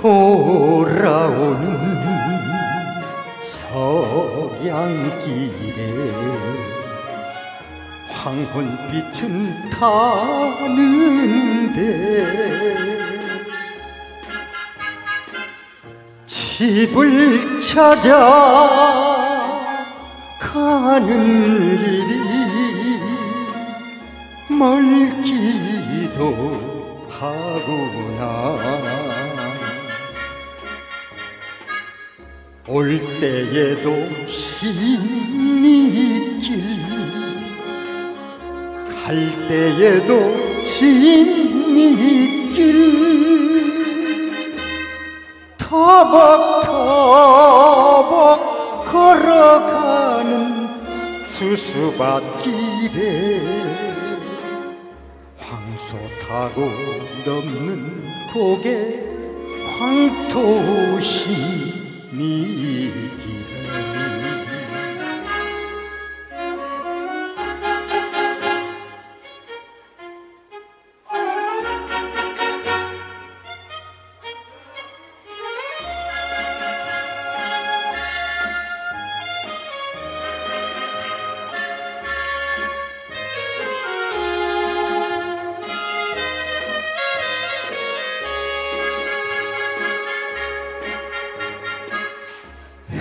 돌아오는 서양길에 황혼빛은 타는데 집을 찾아 가는 길이 멀기도 하구나. 올 때에도 신이 길. 갈 때에도 신이 길. 터벅터벅 걸어가는 수수밭길에 황소 타고 넘는 고개 황토신 你。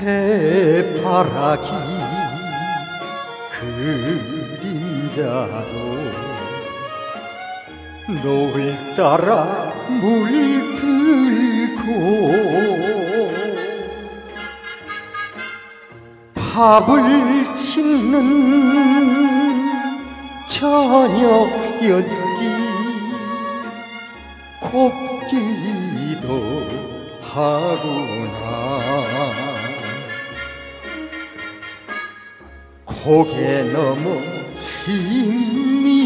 해바라기 그림자도. 노을 따라 물들고 밥을 짓는 저녁 연기 곱기도 하구나 고개 넘어 신이길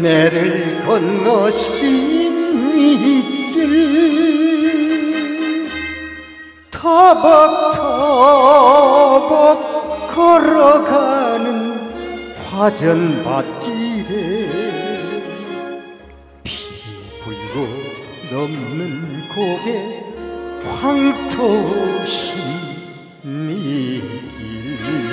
내를 건너 신이길 터벅터벅 걸어가는 화전밭길에 피 불고 넘는 고개 황토신 に生きる